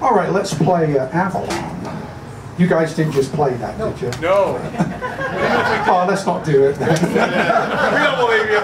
All right, let's play uh, Avalon. You guys didn't just play that, did you? No. Oh, let's not do it then. we don't believe you.